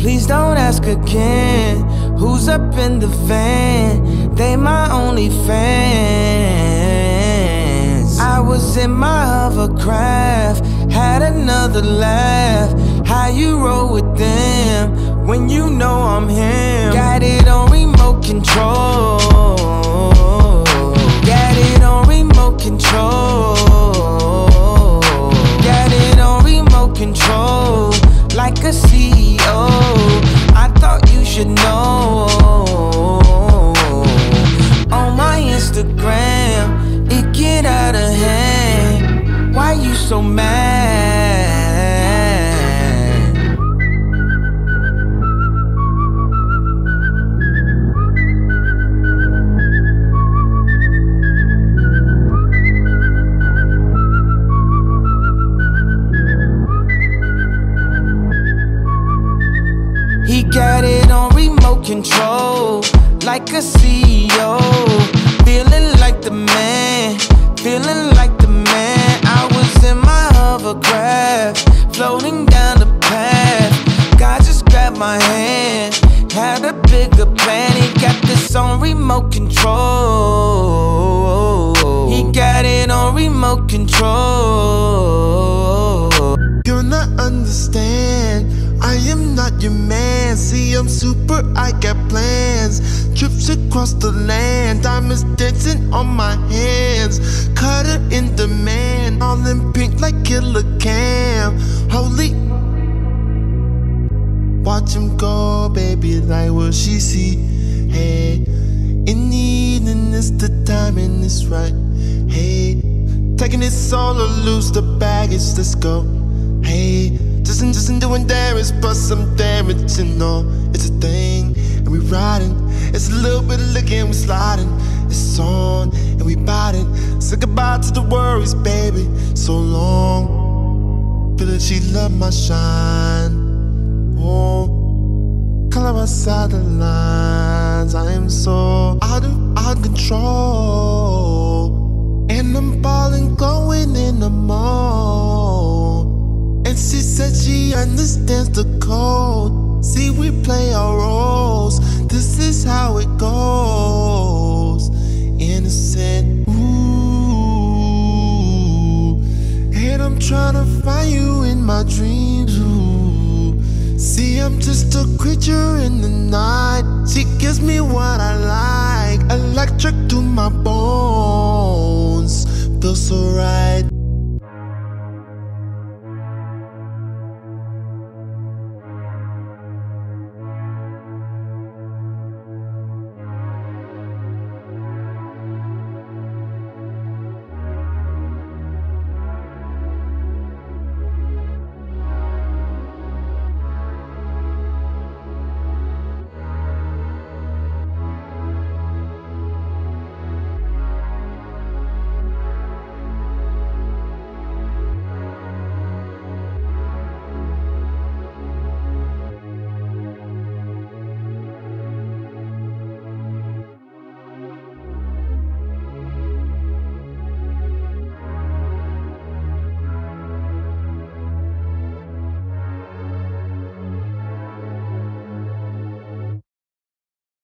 Please don't ask again. Who's up in the van? They my only fans. I was in my hovercraft, had another laugh. How you roll with them when you know I'm him? Got it on remote control. So mad? He got it on remote control, like a CEO. Feeling like the man, feeling like the man. In my hovercraft, floating down the path. God just grabbed my hand, had a bigger plan. He got this on remote control. He got it on remote control. You're not understand. I am not your man. See, I'm super. I got plans. Trips across the land. Diamonds dancing on my hands. Cudder in demand. All in Killer Cam. Holy. Watch him go, baby. Like what she see. Hey, in the evening, it's the time and it's right. Hey, taking it solo, lose the baggage. Let's go. Hey, just and just and doing damage, but some damage, you know. It's a thing, and we riding. It's a little bit of licking, we sliding. It's on, and we biting. Say goodbye to the worries, baby. So long. Feel that she love my shine. Oh, color outside the lines. I am so out of out of control. And I'm balling, going in the mall. And she said she understands the code. See, we play our roles. This is how it goes. Trying to find you in my dreams, ooh. See, I'm just a creature in the night. She gives me what I like. Electric to my bones.